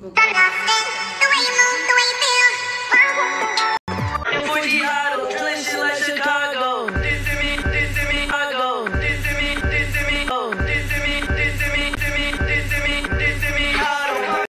Got